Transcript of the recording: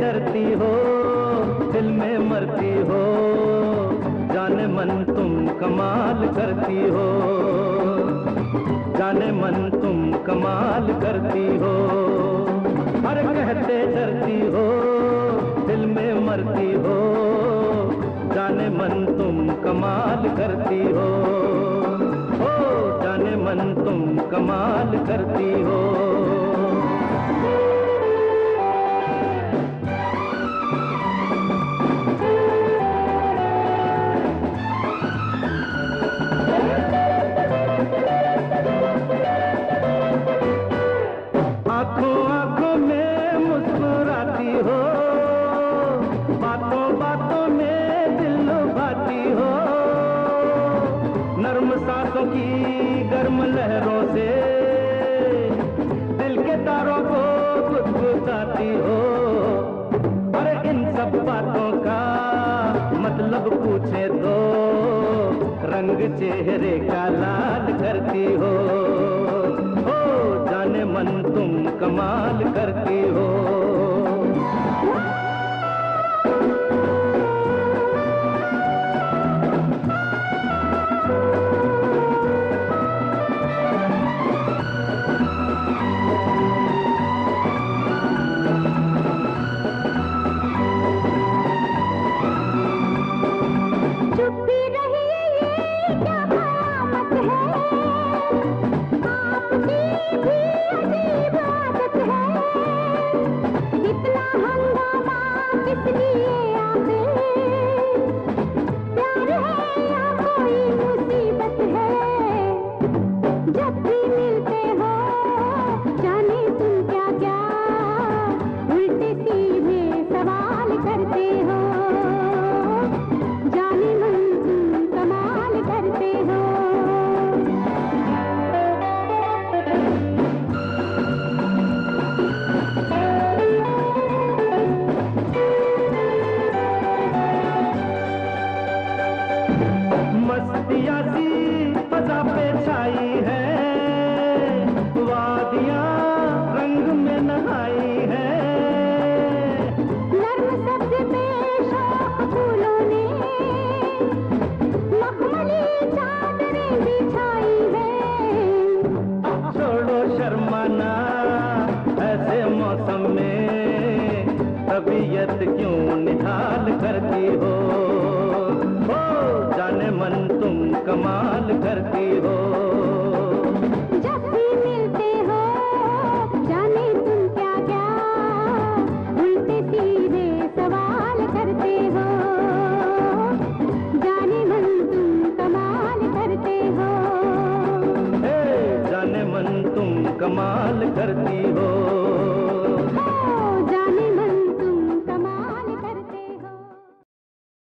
डरती हो, दिल में मरती हो, जाने मन तुम कमाल करती हो। जाने मन तुम कमाल करती हो, हर कहते डरती हो, दिल में मरती हो, जाने मन तुम कमाल करती हो। ओ जाने मन तुम कमाल करती हो। की गर्म लहरों से दिल के तारों को गुदगुदाती हो। अरे इन सब बातों का मतलब पूछे तो रंग चेहरे का लाल करती हो। हो जाने मन तुम कमाल करती शर्माना ऐसे मौसम में तबीयत क्यों निहाल करती हो।